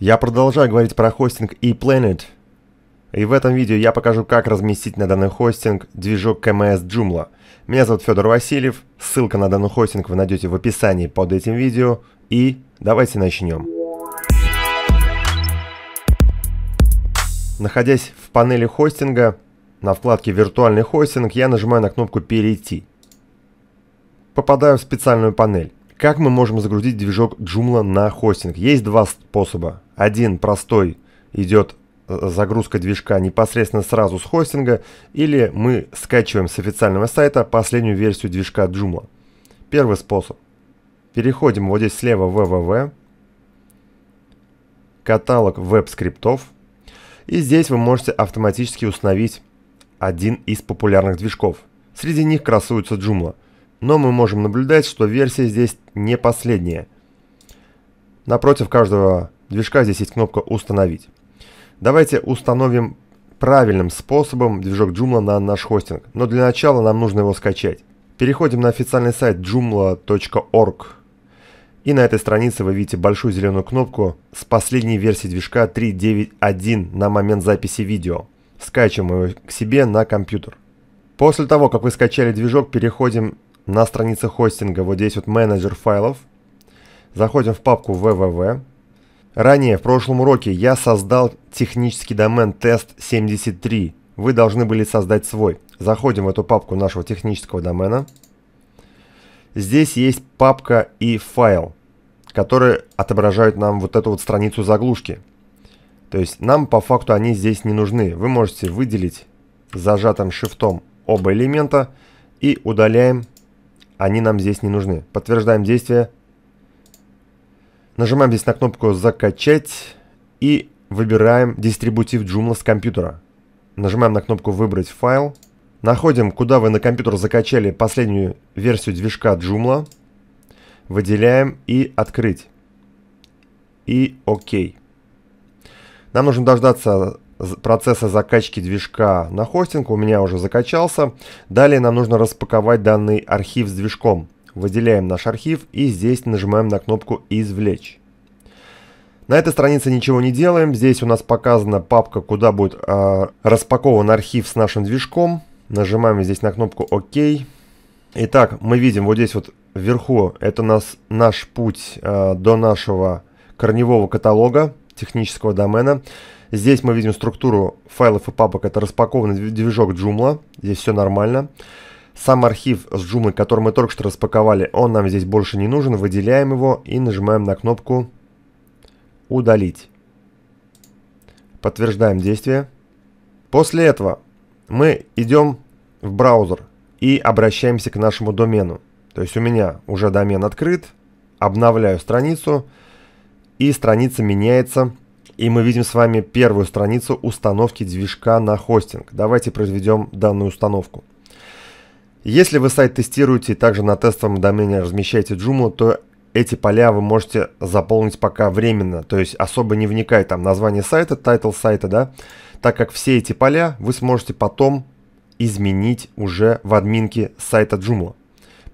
Я продолжаю говорить про хостинг ePlanet. И в этом видео я покажу, как разместить на данный хостинг движок KMS Joomla. Меня зовут Федор Васильев. Ссылка на данный хостинг вы найдете в описании под этим видео. И давайте начнем. Находясь в панели хостинга, на вкладке «Виртуальный хостинг» я нажимаю на кнопку «Перейти». Попадаю в специальную панель. Как мы можем загрузить движок Joomla на хостинг? Есть два способа. Один простой идет э, загрузка движка непосредственно сразу с хостинга, или мы скачиваем с официального сайта последнюю версию движка Joomla. Первый способ. Переходим вот здесь слева в www, каталог веб-скриптов, и здесь вы можете автоматически установить один из популярных движков. Среди них красуется Joomla но мы можем наблюдать, что версия здесь не последняя. Напротив каждого движка здесь есть кнопка «Установить». Давайте установим правильным способом движок Joomla на наш хостинг, но для начала нам нужно его скачать. Переходим на официальный сайт joomla.org и на этой странице вы видите большую зеленую кнопку с последней версии движка 3.9.1 на момент записи видео. Скачиваем его к себе на компьютер. После того, как вы скачали движок, переходим на странице хостинга вот здесь вот менеджер файлов. Заходим в папку www. Ранее, в прошлом уроке, я создал технический домен тест73. Вы должны были создать свой. Заходим в эту папку нашего технического домена. Здесь есть папка и файл, которые отображают нам вот эту вот страницу заглушки. То есть нам по факту они здесь не нужны. Вы можете выделить зажатым шифтом оба элемента и удаляем они нам здесь не нужны. Подтверждаем действие. Нажимаем здесь на кнопку «Закачать» и выбираем дистрибутив Joomla с компьютера. Нажимаем на кнопку «Выбрать файл». Находим, куда вы на компьютер закачали последнюю версию движка Joomla. Выделяем и «Открыть». И «Ок». Нам нужно дождаться процесса закачки движка на хостинг у меня уже закачался. Далее нам нужно распаковать данный архив с движком. Выделяем наш архив и здесь нажимаем на кнопку «Извлечь». На этой странице ничего не делаем. Здесь у нас показана папка, куда будет э, распакован архив с нашим движком. Нажимаем здесь на кнопку «Ок». Итак, мы видим вот здесь вот вверху, это нас наш путь э, до нашего корневого каталога технического домена. Здесь мы видим структуру файлов и папок. Это распакованный движок Joomla. Здесь все нормально. Сам архив с Joomla, который мы только что распаковали, он нам здесь больше не нужен. Выделяем его и нажимаем на кнопку «Удалить». Подтверждаем действие. После этого мы идем в браузер и обращаемся к нашему домену. То есть у меня уже домен открыт, обновляю страницу, и страница меняется и мы видим с вами первую страницу установки движка на хостинг. Давайте произведем данную установку. Если вы сайт тестируете и также на тестовом домене размещаете Joomla, то эти поля вы можете заполнить пока временно, то есть особо не вникать там название сайта, title сайта, да, так как все эти поля вы сможете потом изменить уже в админке сайта Joomla.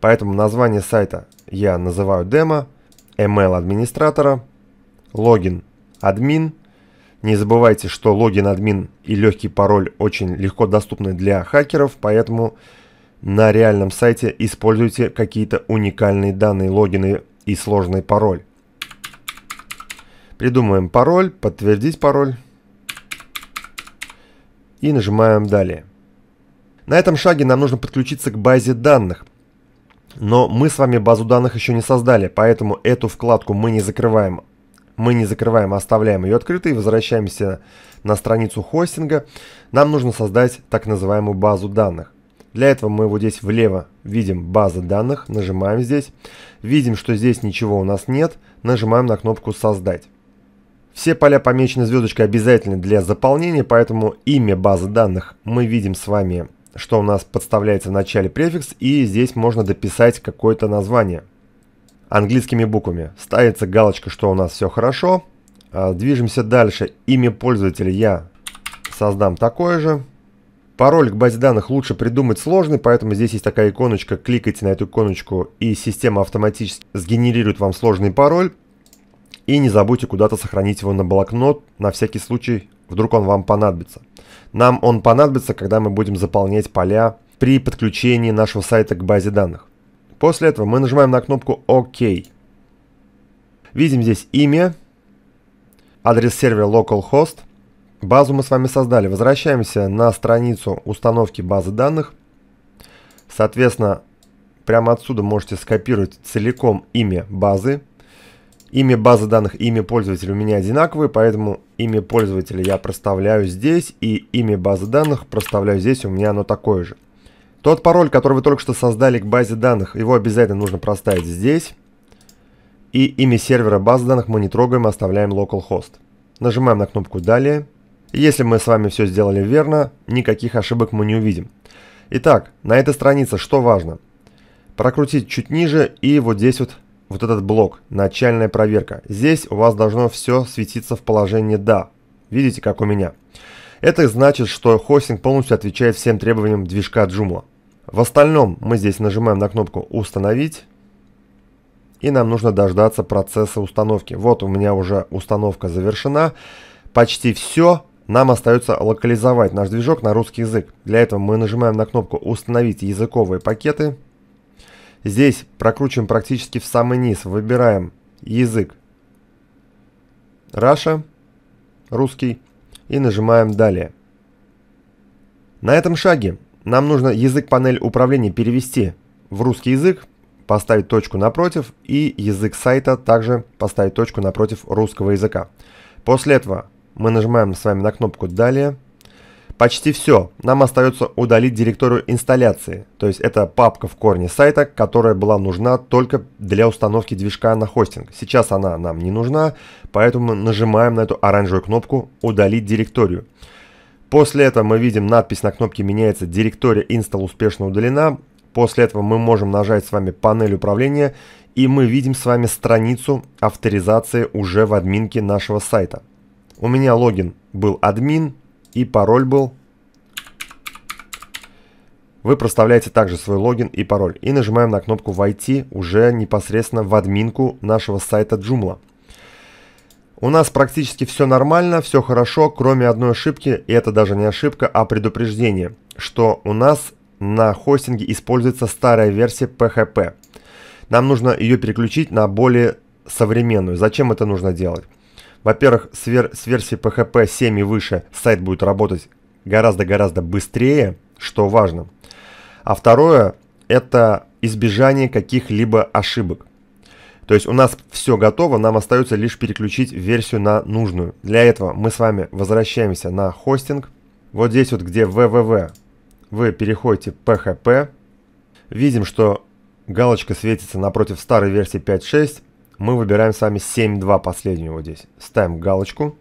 Поэтому название сайта я называю демо, email администратора, логин админ. Не забывайте, что логин админ и легкий пароль очень легко доступны для хакеров, поэтому на реальном сайте используйте какие-то уникальные данные логины и сложный пароль. Придумаем пароль, подтвердить пароль и нажимаем далее. На этом шаге нам нужно подключиться к базе данных. Но мы с вами базу данных еще не создали, поэтому эту вкладку мы не закрываем мы не закрываем, а оставляем ее открытой, возвращаемся на страницу хостинга, нам нужно создать так называемую базу данных. Для этого мы вот здесь влево видим база данных, нажимаем здесь, видим, что здесь ничего у нас нет, нажимаем на кнопку «Создать». Все поля помечены звездочкой обязательны для заполнения, поэтому имя базы данных мы видим с вами, что у нас подставляется в начале префикс, и здесь можно дописать какое-то название английскими буквами. Ставится галочка, что у нас все хорошо. А, движемся дальше. Имя пользователя я создам такое же. Пароль к базе данных лучше придумать сложный, поэтому здесь есть такая иконочка. Кликайте на эту иконочку, и система автоматически сгенерирует вам сложный пароль. И не забудьте куда-то сохранить его на блокнот, на всякий случай, вдруг он вам понадобится. Нам он понадобится, когда мы будем заполнять поля при подключении нашего сайта к базе данных. После этого мы нажимаем на кнопку ОК. Видим здесь имя, адрес сервера localhost. Базу мы с вами создали. Возвращаемся на страницу установки базы данных. Соответственно, прямо отсюда можете скопировать целиком имя базы. Имя базы данных, имя пользователя у меня одинаковые, поэтому имя пользователя я проставляю здесь, и имя базы данных проставляю здесь, у меня оно такое же. Тот пароль, который вы только что создали к базе данных, его обязательно нужно проставить здесь. И имя сервера базы данных мы не трогаем, оставляем localhost. Нажимаем на кнопку «Далее». Если мы с вами все сделали верно, никаких ошибок мы не увидим. Итак, на этой странице что важно? Прокрутить чуть ниже и вот здесь вот, вот этот блок «Начальная проверка». Здесь у вас должно все светиться в положении «Да». Видите, как у меня. Это значит, что хостинг полностью отвечает всем требованиям движка Joomla. В остальном мы здесь нажимаем на кнопку «Установить» и нам нужно дождаться процесса установки. Вот у меня уже установка завершена. Почти все. Нам остается локализовать наш движок на русский язык. Для этого мы нажимаем на кнопку «Установить языковые пакеты». Здесь прокручиваем практически в самый низ. Выбираем язык Russia, русский, и нажимаем «Далее». На этом шаге нам нужно язык панель управления перевести в русский язык, поставить точку напротив и язык сайта также поставить точку напротив русского языка. После этого мы нажимаем с вами на кнопку «Далее». Почти все. Нам остается удалить директорию инсталляции. То есть это папка в корне сайта, которая была нужна только для установки движка на хостинг. Сейчас она нам не нужна, поэтому нажимаем на эту оранжевую кнопку «Удалить директорию». После этого мы видим надпись на кнопке меняется «Директория install успешно удалена». После этого мы можем нажать с вами панель управления и мы видим с вами страницу авторизации уже в админке нашего сайта. У меня логин был админ и пароль был. Вы проставляете также свой логин и пароль и нажимаем на кнопку «Войти» уже непосредственно в админку нашего сайта Joomla. У нас практически все нормально, все хорошо, кроме одной ошибки, и это даже не ошибка, а предупреждение, что у нас на хостинге используется старая версия PHP. Нам нужно ее переключить на более современную. Зачем это нужно делать? Во-первых, с, вер с версии PHP 7 и выше сайт будет работать гораздо-гораздо быстрее, что важно. А второе, это избежание каких-либо ошибок. То есть у нас все готово, нам остается лишь переключить версию на нужную. Для этого мы с вами возвращаемся на хостинг. Вот здесь вот, где www вы переходите PHP, видим, что галочка светится напротив старой версии 5.6, мы выбираем с вами 7.2 последнюю вот здесь. Ставим галочку.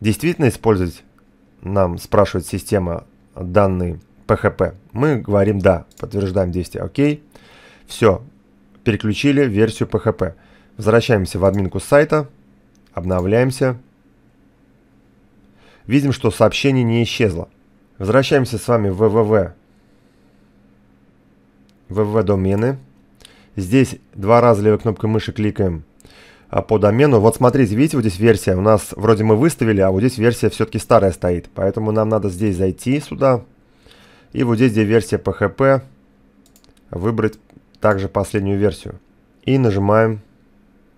Действительно использовать нам спрашивает система данные PHP. Мы говорим да, подтверждаем действие ОК. Все, переключили версию PHP. Возвращаемся в админку сайта, обновляемся. Видим, что сообщение не исчезло. Возвращаемся с вами в www. www домены. Здесь два раза левой кнопкой мыши кликаем а, по домену. Вот смотрите, видите, вот здесь версия. У нас вроде мы выставили, а вот здесь версия все-таки старая стоит. Поэтому нам надо здесь зайти сюда. И вот здесь, где версия PHP, выбрать также последнюю версию. И нажимаем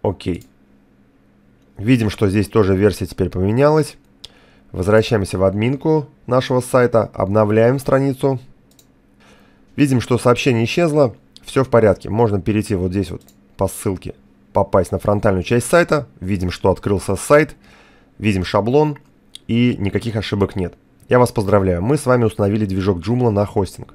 ОК. Видим, что здесь тоже версия теперь поменялась. Возвращаемся в админку нашего сайта, обновляем страницу. Видим, что сообщение исчезло, все в порядке. Можно перейти вот здесь вот по ссылке, попасть на фронтальную часть сайта. Видим, что открылся сайт, видим шаблон и никаких ошибок нет. Я вас поздравляю, мы с вами установили движок Joomla на хостинг.